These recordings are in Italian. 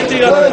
Uno!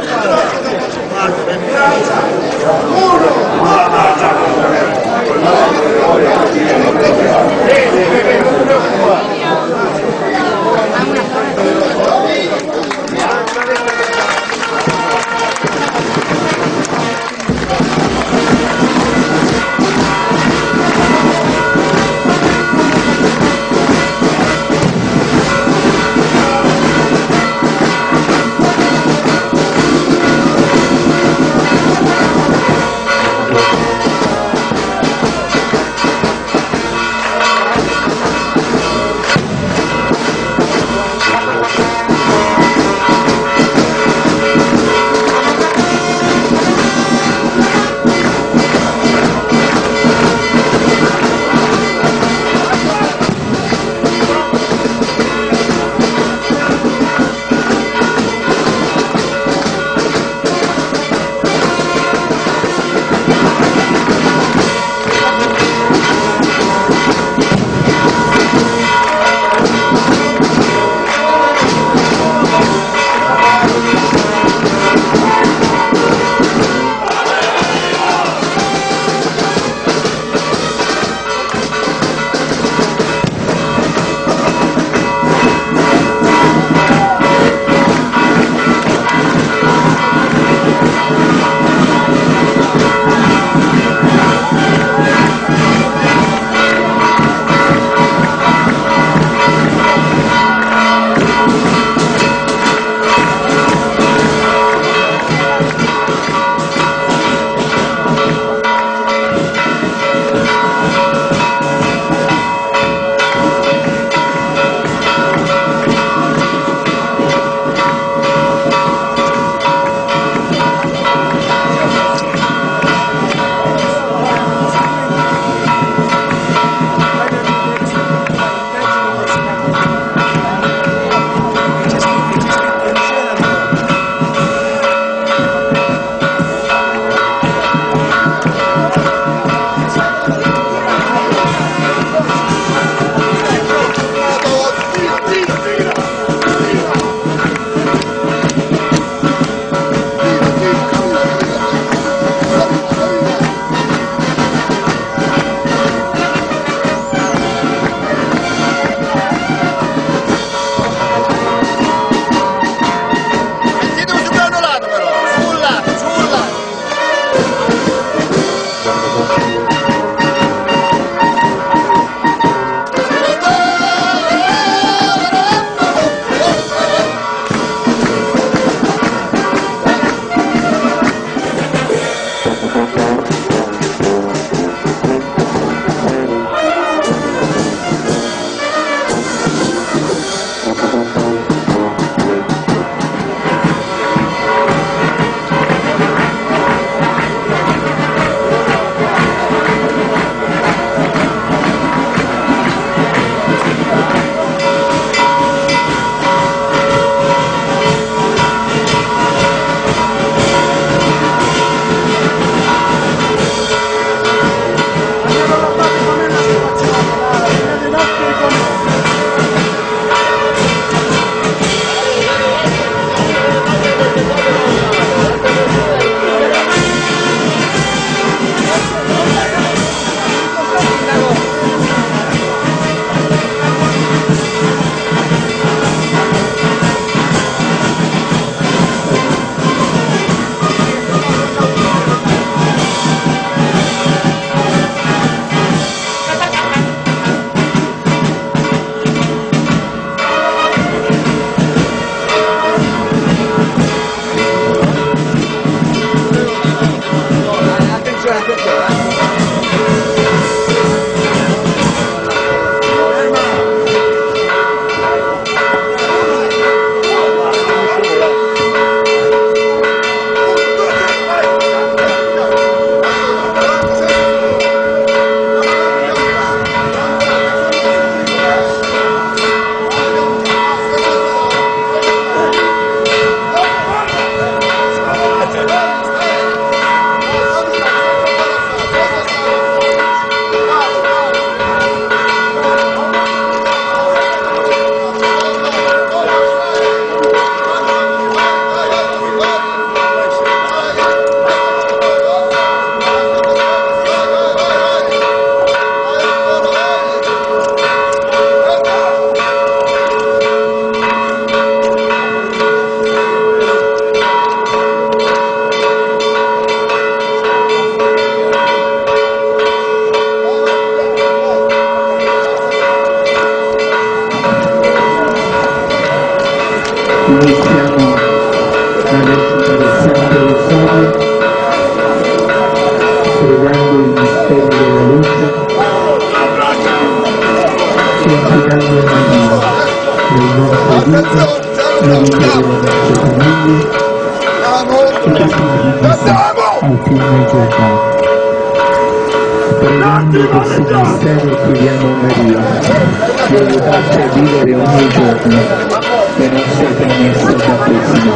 Grazie.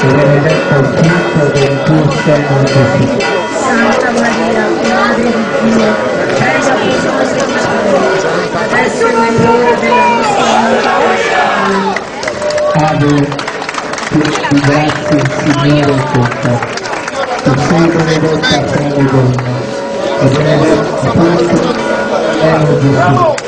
e il frutto del tuo seno, Gesù. Santa Maria, Madre di Dio, prega per noi peccatori, adesso e nell'ora della nostra morte. Ave grazia, il Signore è te. Tu sei benedetta tra le donne, e benedetto frutto seno, Gesù.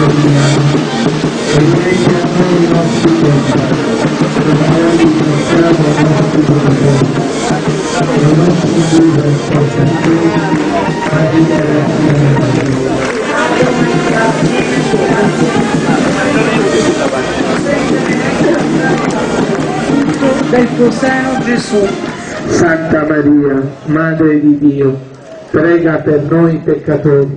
Amen. Ave, piena di grazia, il Signore è con te. Tu sei benedetta tra le donne, e frutto del tuo seno, Gesù. del tuo seno Gesù. Santa Maria, Madre di Dio, prega per noi peccatori,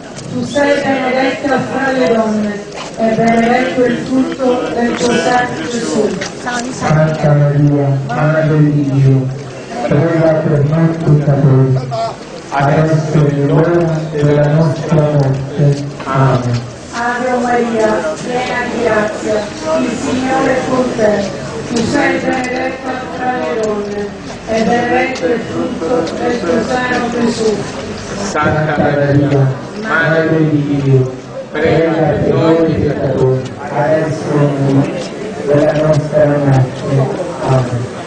Tu sei benedetta fra le donne e benedetto il frutto del tuo seno Gesù. Santa Maria, Madre di Dio, prega per noi peccatori, adesso e nell'ora della nostra morte. Amen. Ave Maria, piena di grazia, il Signore è con te. Tu sei benedetta fra le donne e benedetto il frutto del tuo seno Gesù. Santa Maria, Madre di Dio, prega per noi peccatori, adesso e nell'ora della nostra morte. Amen.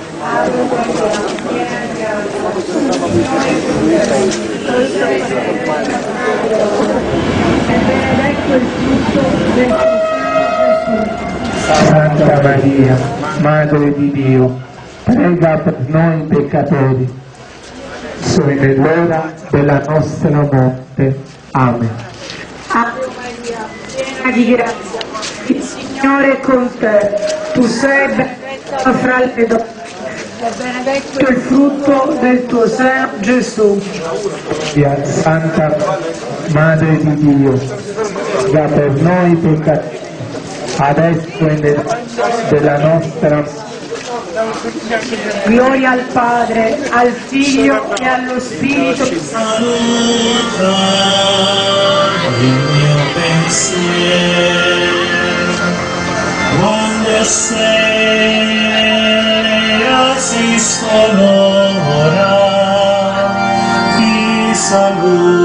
Santa Maria, Madre di Dio, prega per noi peccatori, e nell'ora della nostra morte. Amen. Ave Maria, piena di grazia, il Signore è con te. Tu sei benedetta fra le donne e benedetto il frutto del tuo seno, Gesù. Santa Madre di Dio, prega per noi peccatori, adesso e nell'ora della nostra morte. Gloria al Padre, al Figlio e allo Spirito Santo. il mio pensiero quando sei asistono ora ti saluta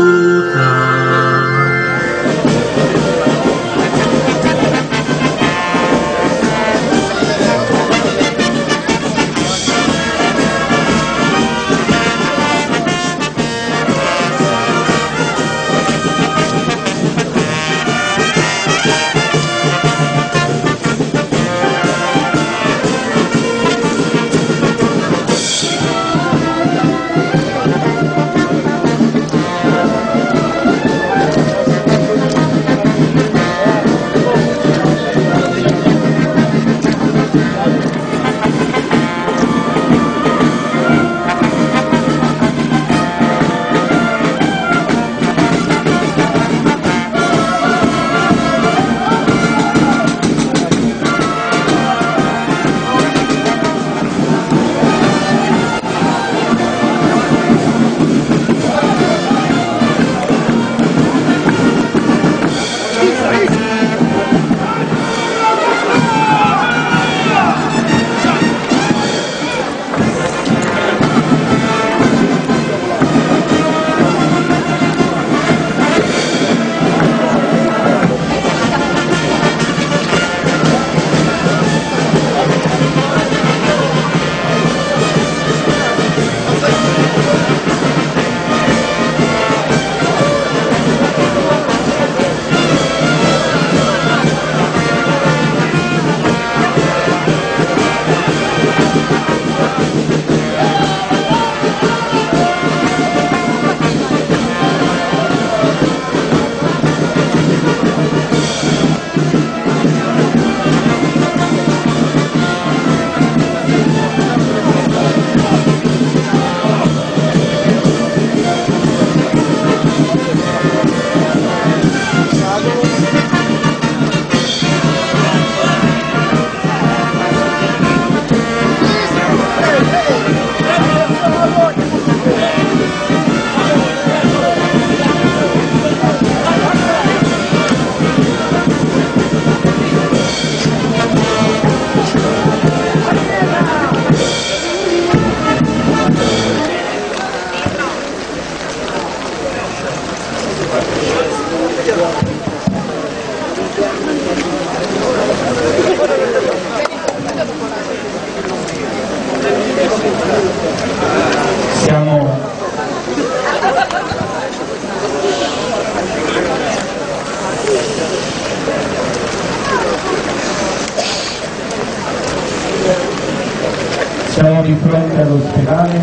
di fronte all'ospedale,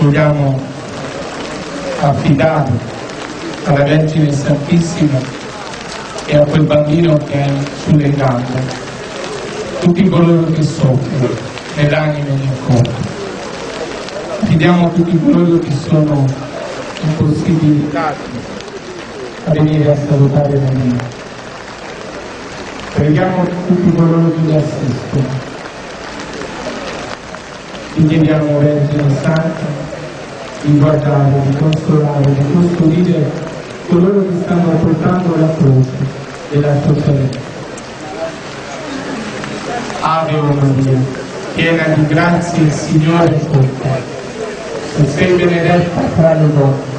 vogliamo affidare alla Vergine Santissima e a quel bambino che è sulle gambe tutti coloro che soffrono nell'anima e nel cuore. Affidiamo tutti coloro che sono impossibilitati a venire a salutare Maria. Preghiamo tutti coloro che li assistono. Ti chiediamo, Vergine Santa, di guardare, di consolare, di custodire coloro che stanno portando la croce della sofferenza. Ave Maria, piena di grazia, il Signore è con te. Tu sei benedetta fra le donne,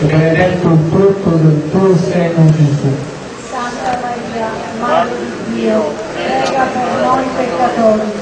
e benedetto il frutto del tuo seno Gesù. Santa Maria, Madre di Dio, prega per noi peccatori,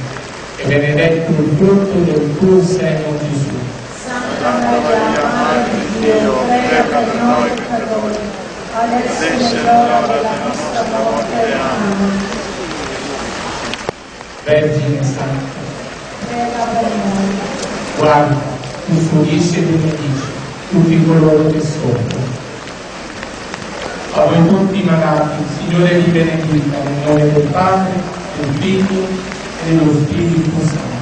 e benedetto il frutto del tuo seno Gesù. Santa Maria, Madre di Dio, prega per noi peccatori, adesso e nell'ora della nostra morte. Amen. Vergine Santa, Prega per noi. guarda, custodisci e benedici tutti coloro che soffrono. A voi tutti i malati, il Signore vi benedica nel nome del Padre, del Figlio e dello Spirito Santo.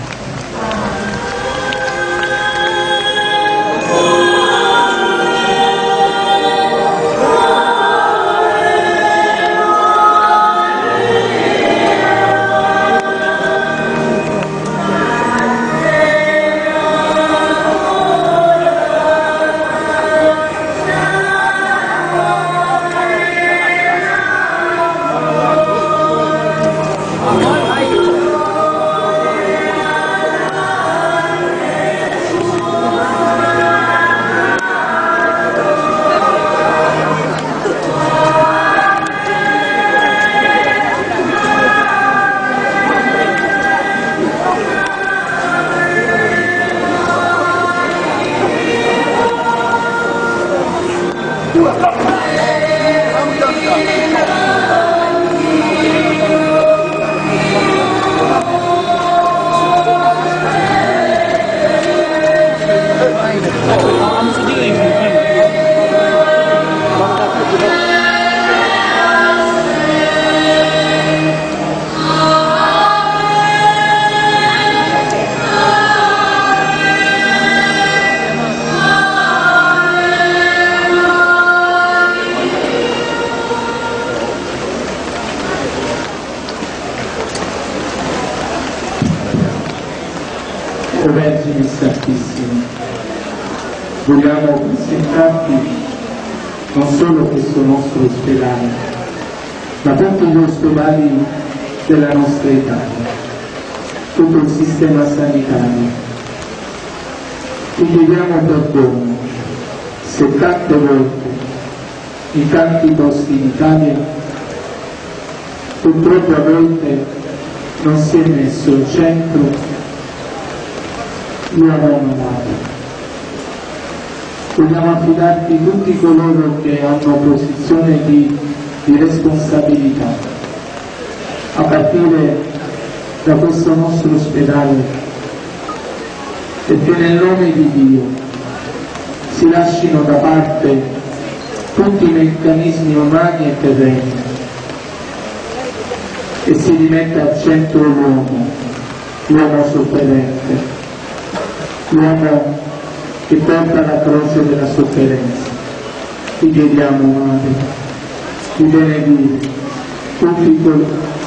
Ospedali della nostra Italia, tutto il sistema sanitario. Ti chiediamo perdono se tante volte in tanti posti in Italia purtroppo a volte non si è messo al centro l'uomo malato. Vogliamo affidarti tutti coloro che hanno posizione di, di responsabilità, a partire da questo nostro ospedale, perché nel nome di Dio si lasciano da parte tutti i meccanismi umani e terreni e si rimette al centro l'uomo, l'uomo sofferente l'uomo che porta la croce della sofferenza. Ti chiediamo, Madre, di benedire tutti coloro